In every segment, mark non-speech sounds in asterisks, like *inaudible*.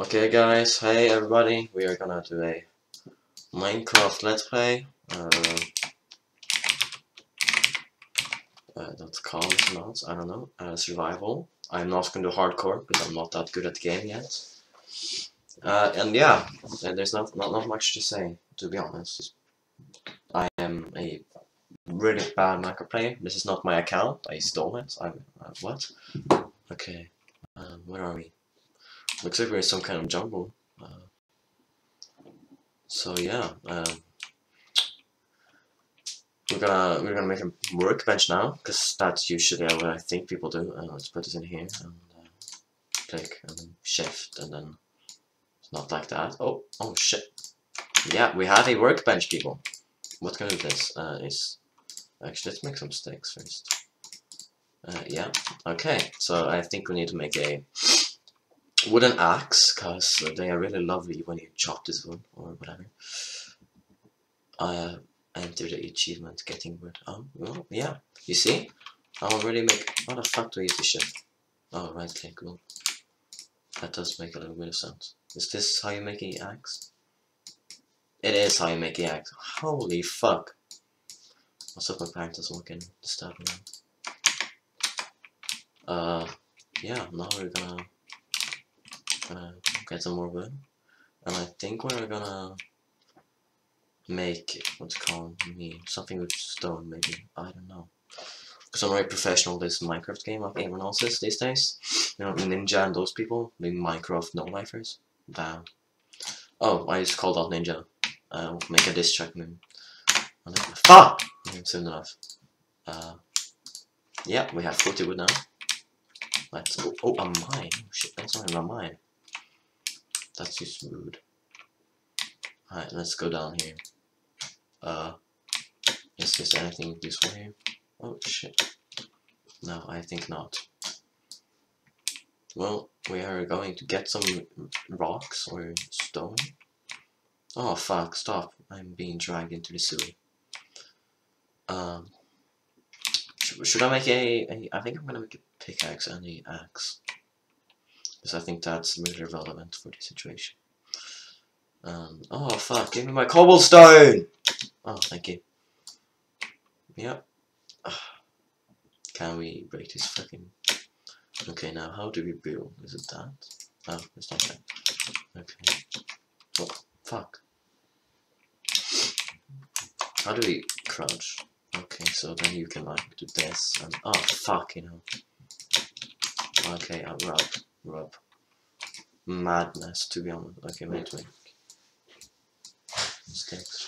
Okay guys, hey everybody, we are gonna do a Minecraft Let's Play. Uh, uh, that's called not, I don't know, uh, survival. I'm not gonna do hardcore because I'm not that good at the game yet. Uh, and yeah, there's not, not not much to say, to be honest. I am a really bad Minecraft player. This is not my account. I stole it. I'm uh, what? Okay, um, where are we? Looks like we're in some kind of jungle. Uh, so yeah, um, we're gonna we're gonna make a workbench now, because that's usually what I think people do. Uh, let's put this in here and uh, click and shift and then it's not like that. Oh oh shit! Yeah, we have a workbench, people. What kind of this uh, is actually let's make some sticks first. Uh, yeah. Okay. So I think we need to make a wooden axe, because they are really lovely when you chop this wood, or whatever. I uh, entered the achievement getting wood. Oh, well, yeah, you see? I already make... How the fuck do I use the shift? Oh, right click, cool. That does make a little bit of sense. Is this how you make an axe? It is how you make an axe. Holy fuck. What's up, my parents doesn't work in disturb me. Uh, yeah, now we're gonna gonna get some more wood. And I think we're gonna make, what's called, me, something with stone maybe, I don't know. Because I'm very professional this Minecraft game like everyone else is these days. You know, Ninja and those people, the Minecraft no-lifers. Damn. Oh, I just called out Ninja. Uh, make a diss track moon. Fuck! Soon enough. Uh, yeah, we have 40 wood now. Let's go. Oh, a mine. Oh, shit, that's not even a mine. That's too smooth. Alright, let's go down here. Uh, is there anything useful here? Oh shit. No, I think not. Well, we are going to get some rocks or stone. Oh fuck, stop. I'm being dragged into the sewer. Um, should, I make a, a... I think I'm gonna make a pickaxe and a axe because I think that's really relevant for the situation. Um, oh fuck, give me my cobblestone! Oh, thank you. Yep. Can we break this fucking... Okay, now how do we build? Is it that? Oh, it's not that. Okay. Oh, fuck. How do we crouch? Okay, so then you can like do this and... Oh, fuck, you know. Okay, I'll rub. Rob. Madness, to be honest. Okay, wait, wait. Sticks.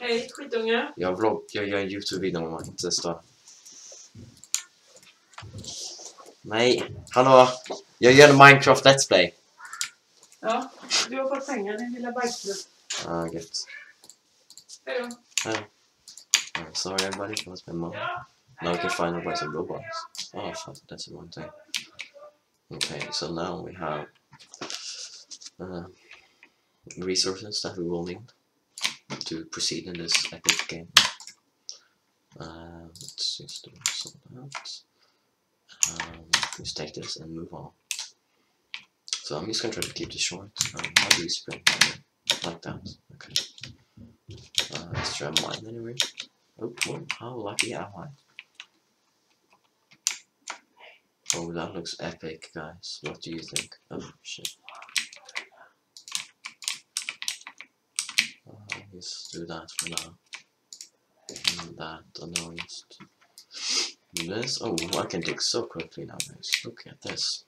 Hej skitunge. Jag vlogg, jag gör Youtube-video om inte testar. Nej, hallå! Jag gör en Minecraft Let's Play. Ja, du har fått pengar din lilla bajslupp. Ah, gött. Hejdå. I'm sorry everybody, that was my mom. Now we can find out why some robots. Oh fuck, that's the wrong thing. Okay, so now we have uh, resources that we will need to proceed in this epic game. Uh, let's just do some of that. Um, let's take this and move on. So I'm just gonna try to keep this short. Um, how do you sprint? Like that. Okay. Uh, let's try mine anyway. Oh, oh, how lucky am I? Oh, that looks epic, guys. What do you think? Oh, shit. Uh, let's do that for now. And that, and now this. Oh, I can dig so quickly now, guys. Look at this.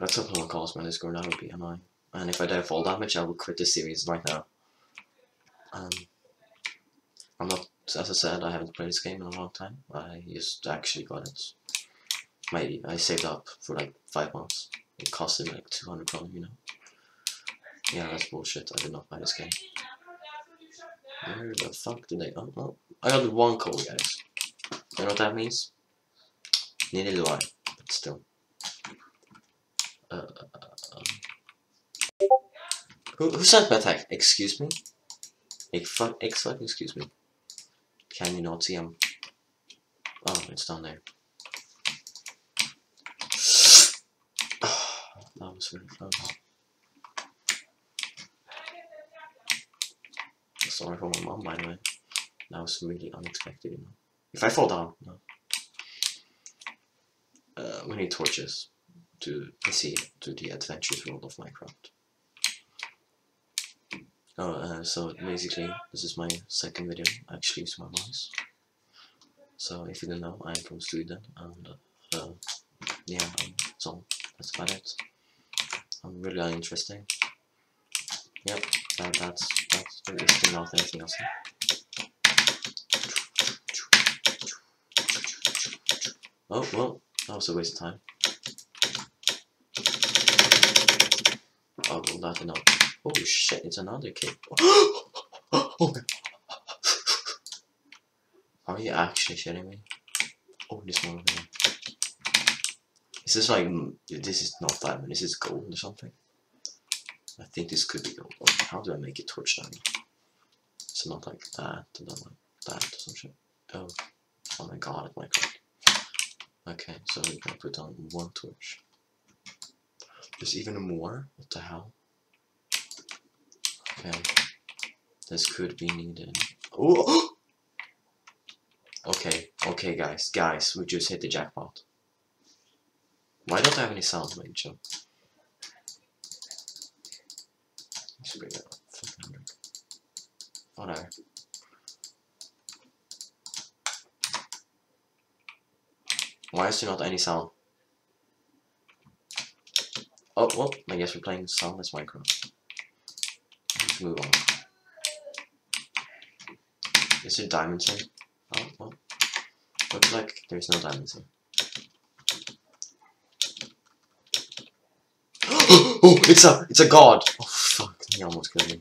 Hope no one calls my Discord, that would be annoying. And if I die fall damage, I will quit the series right now. Um, I'm not as I said, I haven't played this game in a long time. I just actually got it. Maybe I saved up for like five months. It costed me like 200 kroner, you know. Yeah, that's bullshit. I did not buy this game. Where the fuck did they? Oh, oh. I got one call, guys. You know what that means? Neither do I, but still. Uh, um. who, who sent me attack? Excuse me? X fucking excuse me. Can you not see him? Oh, it's down there. *sighs* That was really close. Sorry for my mom, by the way. That was really unexpected, you know. If I fall down, no. Uh, we need torches to proceed to the adventurous world of Minecraft. Oh, uh, so basically, this is my second video actually use my voice. So if you don't know, I'm from Sweden, and uh, yeah, um, so that's about it. I'm really uninteresting. Yep, that, that's that's basically not anything else. Oh well, that was a waste of time. Oh well, that not. Oh shit, it's another kid. oh my. Are you actually shitting me? Oh, this one over here. Is this like, mm, this is not diamond, this is gold or something? I think this could be gold. How do I make it torch diamond? It's not like that, and then like that or some shit. Oh, oh my god, my god. Okay, so we can put on one torch. There's even more? What the hell? Okay. This could be needed. Oh! *gasps* Okay, okay guys, guys, we just hit the jackpot. Why don't I have any sound Joe? Let's bring up. Whatever. Why is there not any sound? Oh, well, I guess we're playing soundless Minecraft. Move on. Is there diamonds in? Oh, well. Looks like there's no diamonds *gasps* in. oh, it's a, it's a god! Oh, fuck, he almost killed me.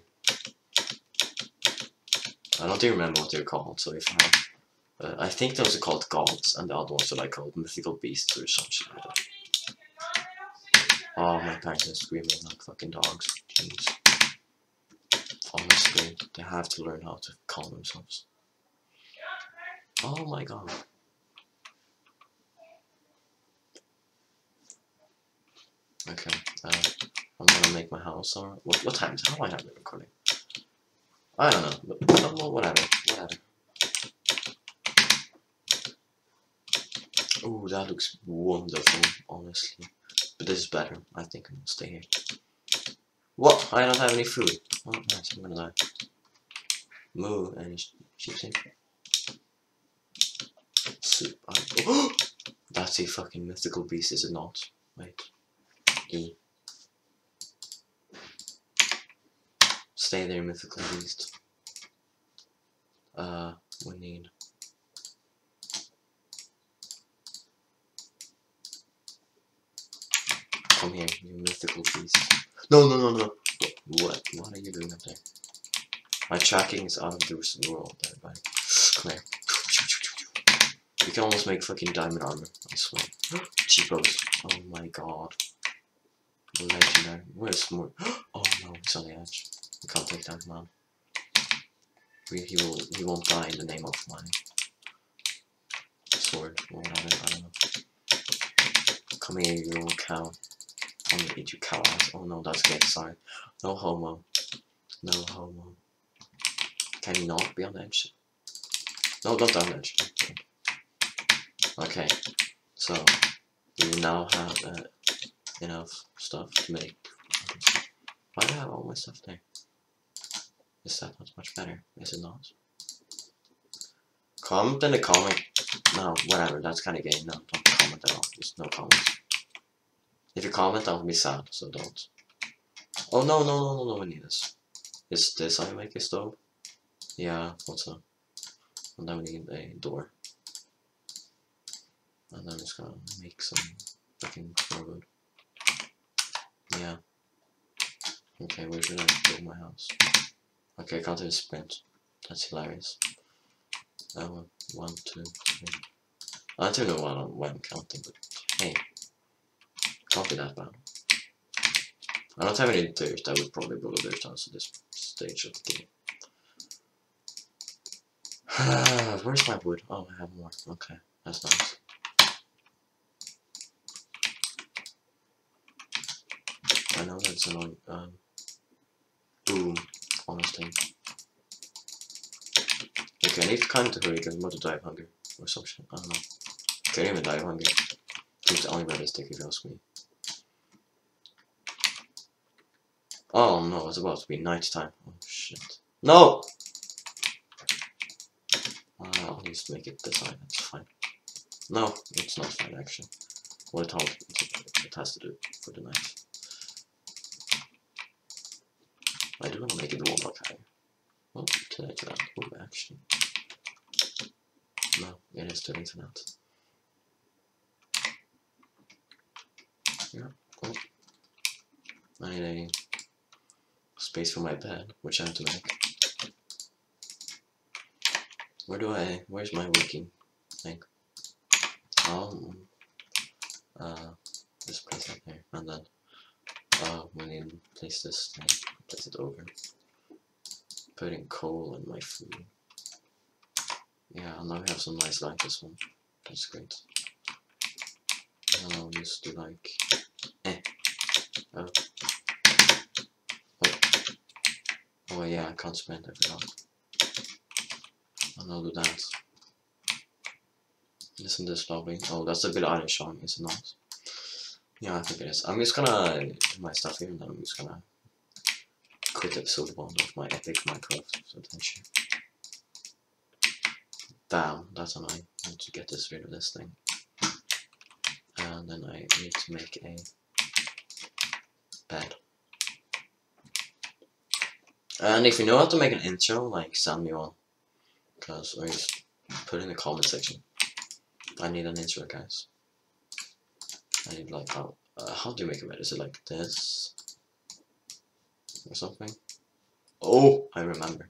I don't even remember what they're called, so if I uh, I think those are called gods, and the other ones are like called mythical beasts or some shit like that. Oh, my parents are screaming like fucking dogs. Jeez. Honestly, they have to learn how to calm themselves. Oh my god. Okay, uh, I'm gonna make my house, or what, what time is it? How am I having recording? I don't know, but, well, whatever, whatever. Oh, that looks wonderful, honestly. But this is better. I think I'm gonna stay here. What? I don't have any food. Oh, nice. I'm gonna die. Move and sheep's in. Soup. *gasps* That's a fucking mythical beast, is it not? Wait. E. Stay there, mythical beast. Uh, we need Come here, you mythical beast. No, no, no, no. What? What are you doing up there? My tracking is out of the world, everybody. Come here. You can almost make fucking diamond armor, I swear. Cheapos. Oh my god. Legendary. Where's more? *gasps* Oh no, he's on the edge. We can't take that man. We, he will he won't die in the name of my sword or whatever, I don't know. Come here, you little cow. I'm gonna eat you cow ass. Oh no, that's gay, sorry. No homo. No homo. Can you not be on edge? No, don't damage. Okay. okay, so we now have uh, enough stuff to make. Why do I have all my stuff there? Is that not much better? Is it not? Comment in the comment. No, whatever, that's kind of gay. No, don't comment at all. There's no comments. If you comment, I'll be sad, so don't. Oh no, no, no, no, no, we need this. Is this how you make a stove? Yeah, what's up? And then we need a door. And then I'm just gonna make some fucking wood. Yeah. Okay, where should I build my house? Okay, I can't even sprint. That's hilarious. Uh, one, two, three. I don't know why I'm counting, but hey, can't that bad. I don't have any dirt, I would probably build a house at this stage of the game. *sighs* Where's my wood? Oh, I have more. Okay, that's nice. I know that's annoying. Um, boom, honestly. Okay, I need to kind of hurry because I'm about to die of hunger or some shit. I don't know. Can't even die of hunger. Seems only realistic if you ask me. Oh no, it's about to be night time. Oh shit. No! I'll just make it this time, it's fine. No, it's not fine actually. What it, it has to do for the night. I do want to make it warm like higher. Well, today to that. Oh, actually. No, it is to that. Yeah, cool. I need a space for my bed, which I have to make. Where do I, where's my working thing? Um, uh, just place it there, and then, uh, we need to place this thing, place it over. Putting coal in my food. Yeah, and now we have some nice light this one. That's great. And I'll just do like, eh. Oh. Oh. Oh yeah, I can't spend. And I'll do that. Isn't this lovely? Oh, that's a bit Irish song, is it not? Yeah, I think it is. I'm just gonna do my stuff here and then I'm just gonna quit episode 1 of my epic Minecraft adventure. Bam, that's annoying. I need to get this rid of this thing. And then I need to make a bed. And if you know how to make an intro, like send me one. Cause or just put in the comment section. I need an intro guys. I need like how uh, how do you make a bed? Is it like this? Or something? Oh, I remember.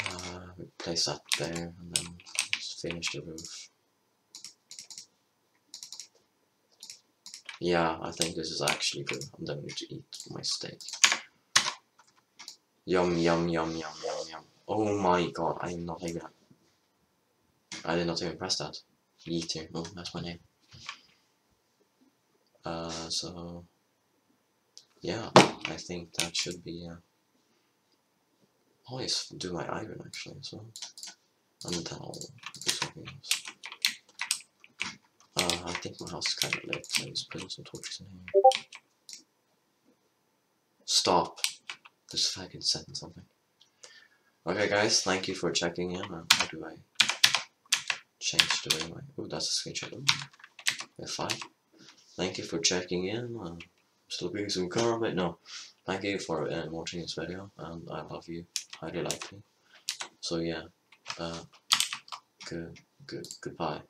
Uh, place that there and then finish the roof. Yeah, I think this is actually good. I'm done to eat my steak. Yum yum yum yum yum yum. Oh my god, I am not even I did not even press that. Yeeter, oh that's my name. Uh so yeah, I think that should be uh just do my iron actually as well. And then I'll do something else. Uh, I think my house is kind of lit, so let's put some torches in here. Stop. This faggot said something. Okay guys, thank you for checking in. Uh, how do I change the way my... Oh, that's a screenshot. F5. Thank you for checking in. Uh, still being some. But no. Thank you for uh, watching this video, and I love you highly likely. So yeah, uh, good, good, goodbye.